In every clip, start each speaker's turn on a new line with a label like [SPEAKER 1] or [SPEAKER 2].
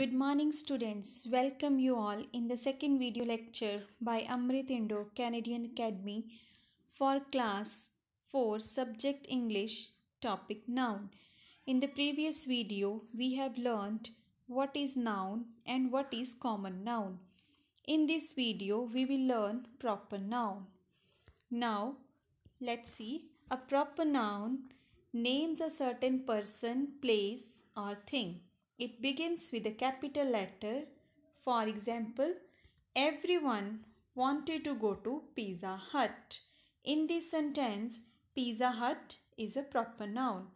[SPEAKER 1] Good morning students. Welcome you all in the second video lecture by Amrit Indo Canadian Academy for class 4 subject English topic noun. In the previous video we have learned what is noun and what is common noun. In this video we will learn proper noun. Now let's see a proper noun names a certain person, place or thing. It begins with a capital letter. For example, everyone wanted to go to Pizza Hut. In this sentence, Pizza Hut is a proper noun.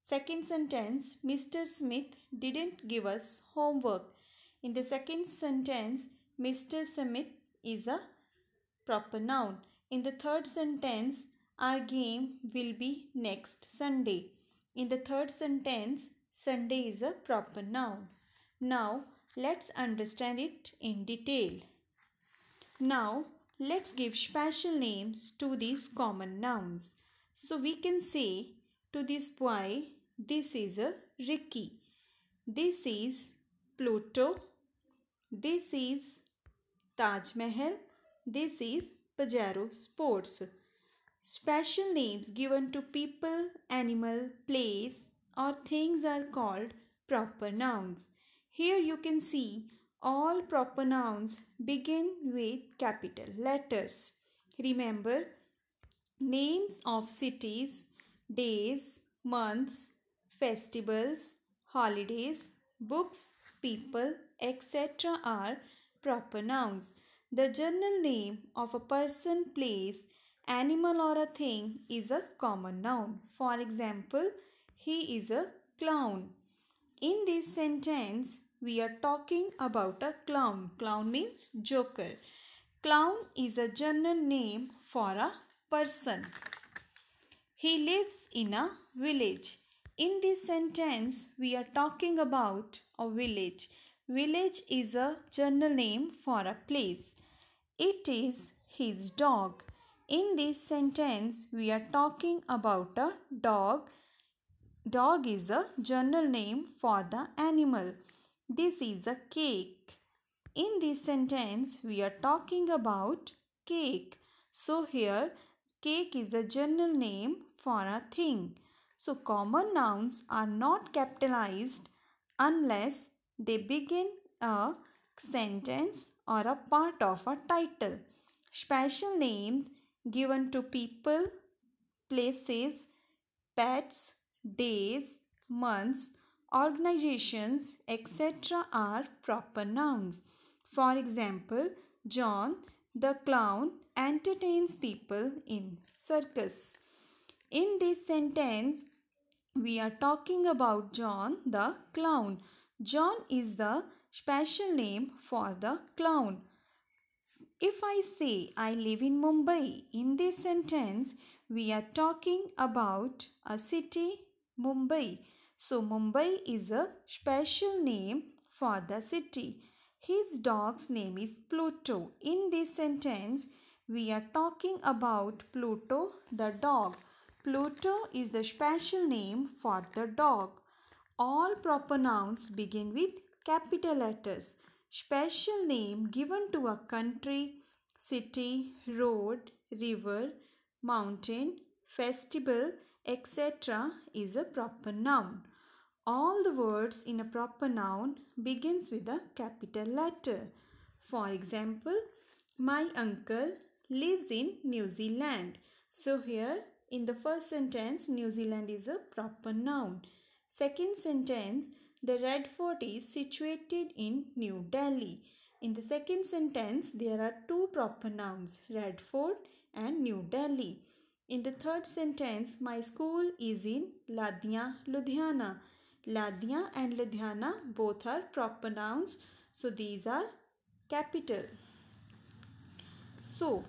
[SPEAKER 1] Second sentence, Mr. Smith didn't give us homework. In the second sentence, Mr. Smith is a proper noun. In the third sentence, our game will be next Sunday. In the third sentence, Sunday is a proper noun. Now let's understand it in detail. Now let's give special names to these common nouns. So we can say to this boy, this is a Ricky. This is Pluto. This is Taj Mahal. This is Pajero Sports. Special names given to people, animal, place, or things are called proper nouns. Here you can see all proper nouns begin with capital letters. Remember, names of cities, days, months, festivals, holidays, books, people, etc. are proper nouns. The general name of a person, place, animal or a thing is a common noun. For example, he is a clown. In this sentence, we are talking about a clown. Clown means joker. Clown is a general name for a person. He lives in a village. In this sentence, we are talking about a village. Village is a general name for a place. It is his dog. In this sentence, we are talking about a dog Dog is a general name for the animal. This is a cake. In this sentence, we are talking about cake. So here, cake is a general name for a thing. So common nouns are not capitalized unless they begin a sentence or a part of a title. Special names given to people, places, pets, days, months, organizations, etc. are proper nouns. For example, John the clown entertains people in circus. In this sentence, we are talking about John the clown. John is the special name for the clown. If I say I live in Mumbai, in this sentence, we are talking about a city Mumbai. So Mumbai is a special name for the city. His dog's name is Pluto. In this sentence, we are talking about Pluto the dog. Pluto is the special name for the dog. All proper nouns begin with capital letters. Special name given to a country, city, road, river, mountain, festival, etc. is a proper noun. All the words in a proper noun begins with a capital letter. For example, my uncle lives in New Zealand. So here in the first sentence, New Zealand is a proper noun. Second sentence, the Red Fort is situated in New Delhi. In the second sentence, there are two proper nouns, Red Fort and New Delhi. In the third sentence, my school is in Ladnia, Ludhiana. Ladnia and Ludhiana both are proper nouns. So these are capital. So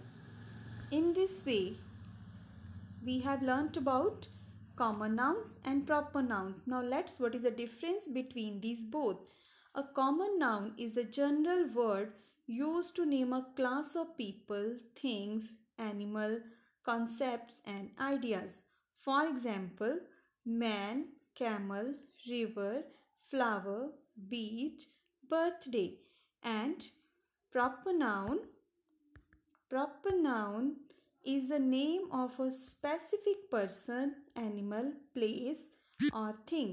[SPEAKER 1] in this way, we have learnt about common nouns and proper nouns. Now let's what is the difference between these both. A common noun is the general word used to name a class of people, things, animal, concepts and ideas. For example, man, camel, river, flower, beach, birthday and proper noun proper noun is the name of a specific person animal place or thing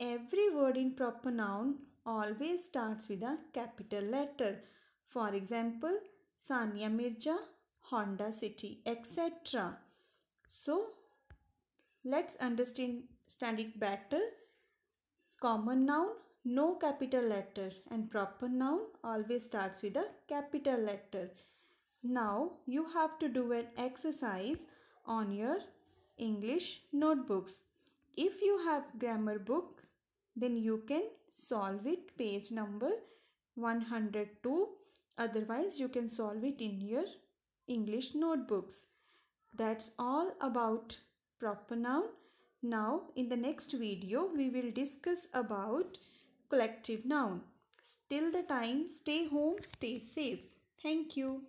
[SPEAKER 1] every word in proper noun always starts with a capital letter for example sania mirza honda city etc so let's understand it better common noun no capital letter and proper noun always starts with a capital letter. Now you have to do an exercise on your English notebooks. If you have grammar book then you can solve it page number 102 otherwise you can solve it in your English notebooks. That's all about proper noun. Now in the next video we will discuss about collective noun. Till the time stay home, stay safe. Thank you.